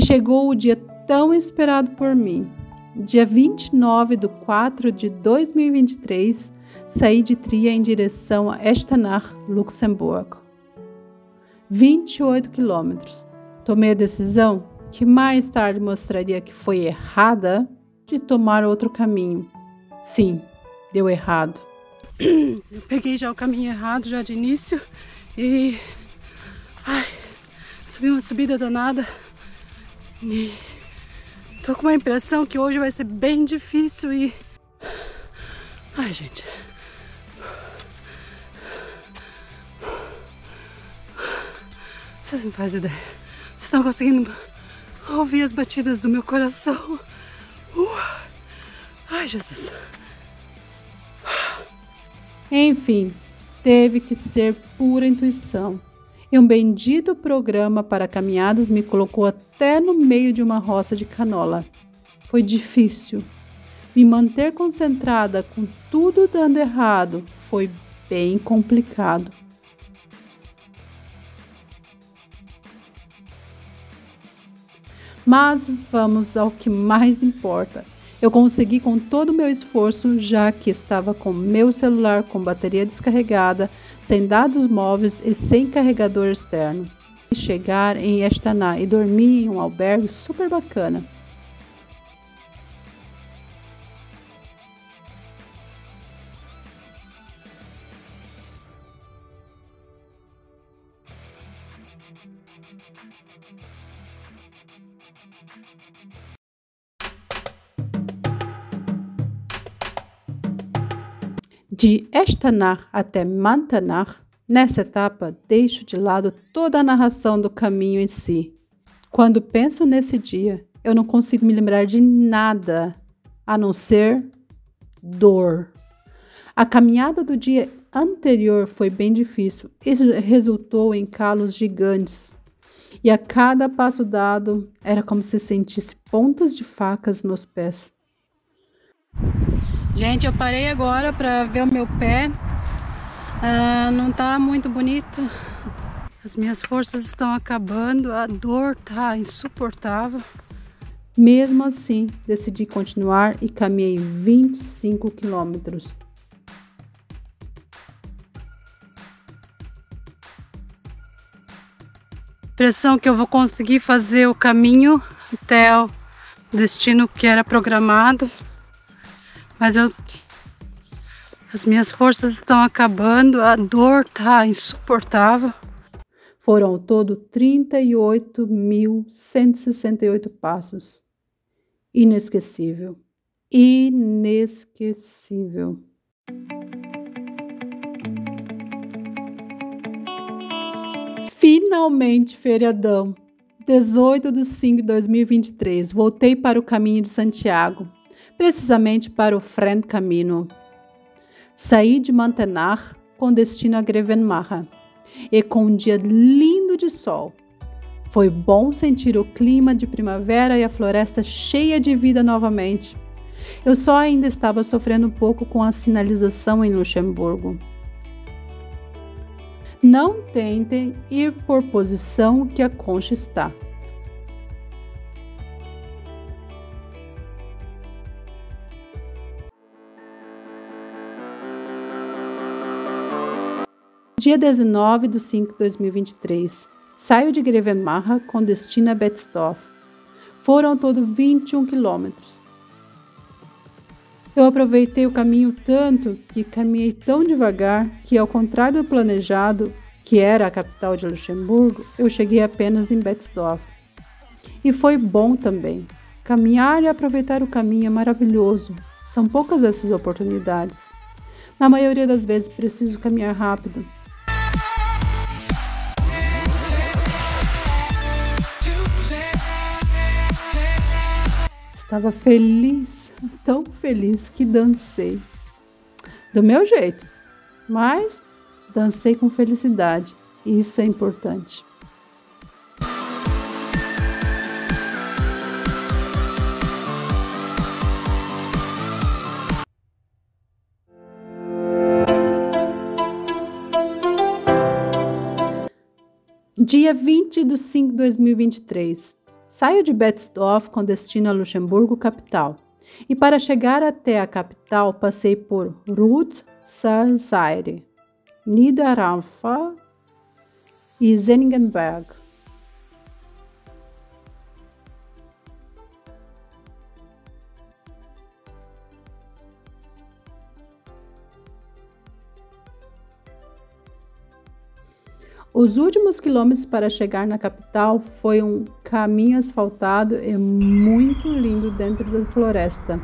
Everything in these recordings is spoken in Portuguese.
Chegou o dia tão esperado por mim. Dia 29 de 4 de 2023, saí de Tria em direção a Estanach, Luxemburgo. 28 quilômetros. Tomei a decisão, que mais tarde mostraria que foi errada, de tomar outro caminho. Sim, deu errado. Eu peguei já o caminho errado já de início e ai, subi uma subida danada. E tô com uma impressão que hoje vai ser bem difícil e ai, gente. Vocês não fazem ideia. Vocês estão conseguindo ouvir as batidas do meu coração. Uh. Ai, Jesus. Enfim, teve que ser pura intuição. E um bendito programa para caminhadas me colocou até no meio de uma roça de canola. Foi difícil. Me manter concentrada com tudo dando errado foi bem complicado. Mas vamos ao que mais importa. Eu consegui com todo o meu esforço, já que estava com meu celular com bateria descarregada, sem dados móveis e sem carregador externo. Chegar em Estaná e dormir em um albergue super bacana. De Estanar até Mantanar, nessa etapa deixo de lado toda a narração do caminho em si. Quando penso nesse dia, eu não consigo me lembrar de nada a não ser dor. A caminhada do dia anterior foi bem difícil. Isso resultou em calos gigantes. E a cada passo dado era como se sentisse pontas de facas nos pés. Gente, eu parei agora para ver o meu pé. Ah, não tá muito bonito. As minhas forças estão acabando, a dor tá insuportável. Mesmo assim, decidi continuar e caminhei 25 quilômetros. Impressão que eu vou conseguir fazer o caminho até o destino que era programado. Mas eu. As minhas forças estão acabando, a dor tá insuportável. Foram ao todo 38.168 passos. Inesquecível. Inesquecível. Finalmente, feriadão. 18 de 5 de 2023. Voltei para o caminho de Santiago precisamente para o Frente Camino. Saí de Mantenar com destino a Grevenmacher e com um dia lindo de sol. Foi bom sentir o clima de primavera e a floresta cheia de vida novamente. Eu só ainda estava sofrendo um pouco com a sinalização em Luxemburgo. Não tentem ir por posição que a concha está. Dia 19 de 5 de 2023. Saio de Grevenmacher com destino a Betzdorf. Foram todo 21 quilômetros. Eu aproveitei o caminho tanto que caminhei tão devagar que, ao contrário do planejado, que era a capital de Luxemburgo, eu cheguei apenas em Betzdorf. E foi bom também. Caminhar e aproveitar o caminho é maravilhoso. São poucas essas oportunidades. Na maioria das vezes preciso caminhar rápido, Estava feliz, tão feliz que dancei. Do meu jeito, mas dancei com felicidade. E isso é importante. Dia 20 de 5 de 2023. Saio de Betzdorf com destino a Luxemburgo, capital. E para chegar até a capital, passei por Rud, Salzire, Niederramfa e Zeningenberg. Os últimos quilômetros para chegar na capital foi um caminho asfaltado e muito lindo dentro da floresta.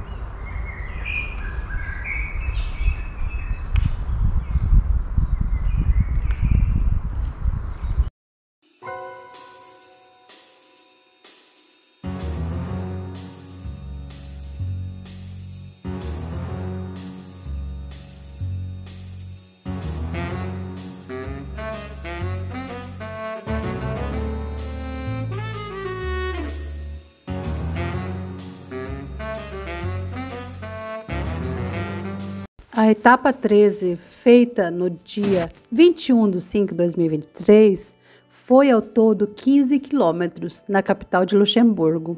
A etapa 13, feita no dia 21 de 5 de 2023, foi ao todo 15 quilômetros na capital de Luxemburgo.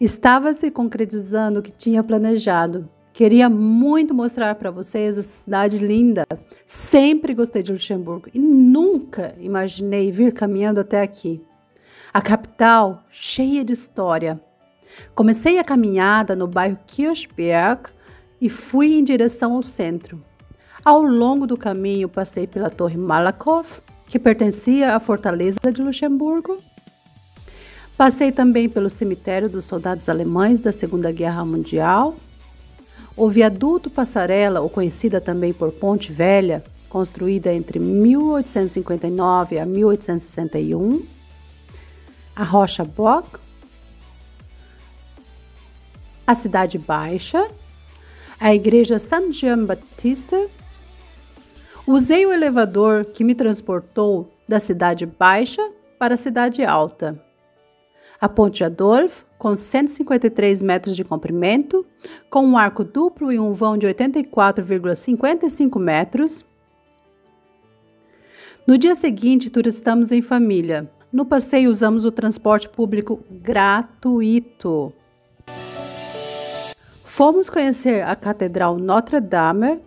Estava se concretizando o que tinha planejado. Queria muito mostrar para vocês essa cidade linda. Sempre gostei de Luxemburgo e nunca imaginei vir caminhando até aqui. A capital cheia de história. Comecei a caminhada no bairro Kirchberg, e fui em direção ao centro. Ao longo do caminho, passei pela Torre Malakoff, que pertencia à Fortaleza de Luxemburgo. Passei também pelo cemitério dos soldados alemães da Segunda Guerra Mundial. O viaduto Passarela, ou conhecida também por Ponte Velha, construída entre 1859 a 1861. A Rocha Bock. A Cidade Baixa, a igreja San Jean Batista. Usei o elevador que me transportou da cidade baixa para a cidade alta. A Ponte Adolf, com 153 metros de comprimento, com um arco duplo e um vão de 84,55 metros. No dia seguinte, turistamos em família. No passeio, usamos o transporte público gratuito. Fomos conhecer a Catedral Notre Dame.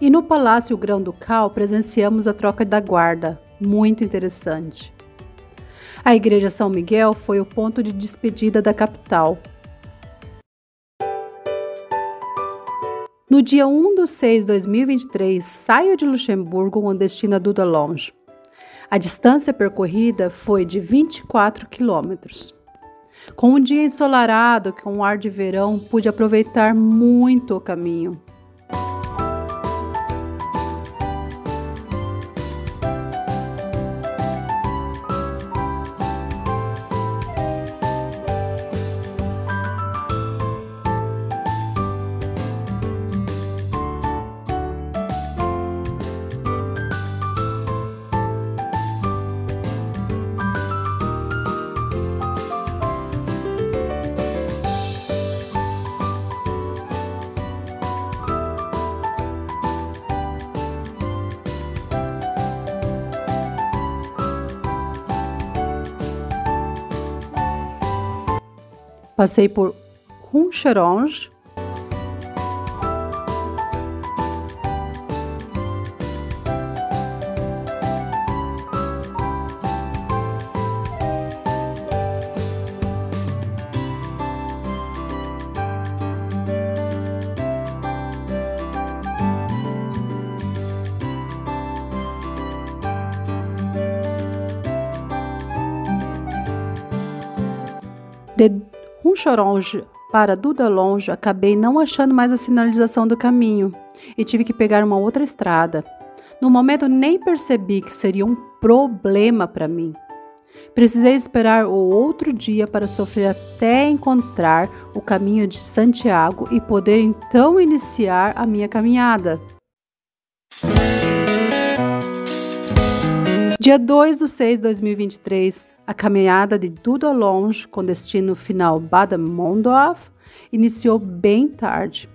E no Palácio Grão-Ducal presenciamos a troca da guarda, muito interessante. A Igreja São Miguel foi o ponto de despedida da capital. No dia 1 de 6 de 2023, saio de Luxemburgo com destino a Dudalonge. A distância percorrida foi de 24 quilômetros. Com um dia ensolarado, com um ar de verão, pude aproveitar muito o caminho. Passei por Runcheronge, Runchoronge para Dudalonge, acabei não achando mais a sinalização do caminho e tive que pegar uma outra estrada. No momento nem percebi que seria um problema para mim. Precisei esperar o outro dia para sofrer até encontrar o caminho de Santiago e poder então iniciar a minha caminhada. Dia 2 de 6 de 2023, a caminhada de Dudalonge, com destino final Bada-Mondorf, iniciou bem tarde.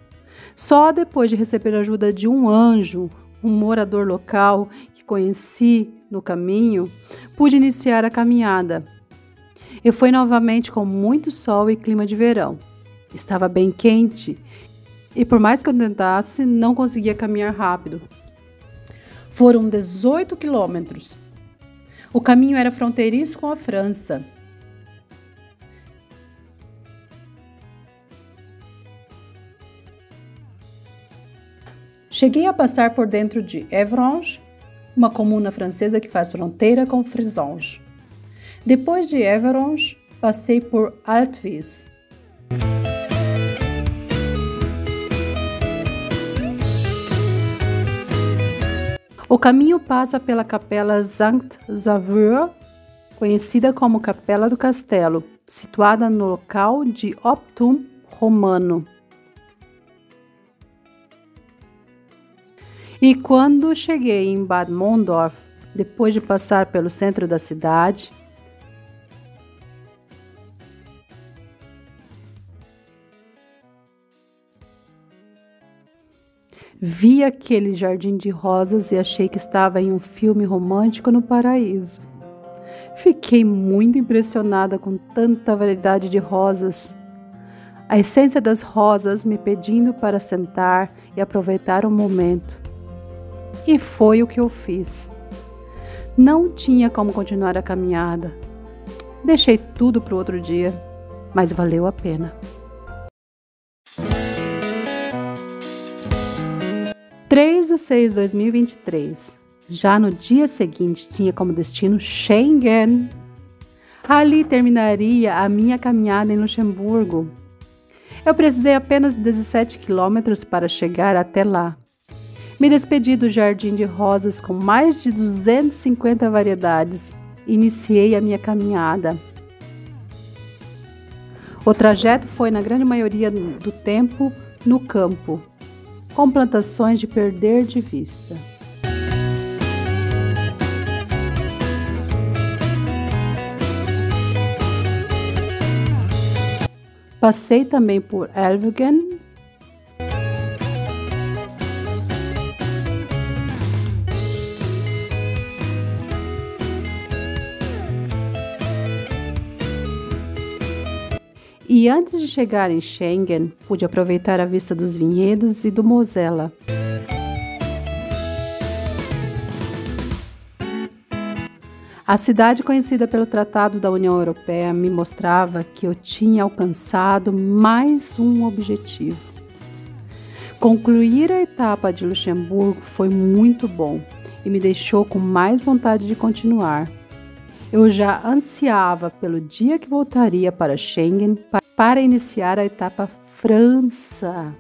Só depois de receber a ajuda de um anjo, um morador local que conheci no caminho, pude iniciar a caminhada. E foi novamente com muito sol e clima de verão. Estava bem quente e, por mais que eu tentasse, não conseguia caminhar rápido. Foram 18 quilômetros. O caminho era fronteiriço com a França. Cheguei a passar por dentro de Evrange, uma comuna francesa que faz fronteira com Frisonge. Depois de Evrange, passei por Altvis. O caminho passa pela Capela Sankt Xavier, conhecida como Capela do Castelo, situada no local de Optum romano. E quando cheguei em Bad Mondorf, depois de passar pelo centro da cidade, Vi aquele jardim de rosas e achei que estava em um filme romântico no paraíso. Fiquei muito impressionada com tanta variedade de rosas. A essência das rosas me pedindo para sentar e aproveitar o momento. E foi o que eu fiz. Não tinha como continuar a caminhada. Deixei tudo para o outro dia, mas valeu a pena. 3 de 6 de 2023. Já no dia seguinte, tinha como destino Schengen. Ali terminaria a minha caminhada em Luxemburgo. Eu precisei apenas 17 quilômetros para chegar até lá. Me despedi do jardim de rosas com mais de 250 variedades. Iniciei a minha caminhada. O trajeto foi, na grande maioria do tempo, no campo, com plantações de perder de vista. Passei também por Elvegen, E antes de chegar em Schengen, pude aproveitar a vista dos vinhedos e do Mosela. A cidade conhecida pelo Tratado da União Europeia me mostrava que eu tinha alcançado mais um objetivo. Concluir a etapa de Luxemburgo foi muito bom e me deixou com mais vontade de continuar. Eu já ansiava pelo dia que voltaria para Schengen para iniciar a etapa França.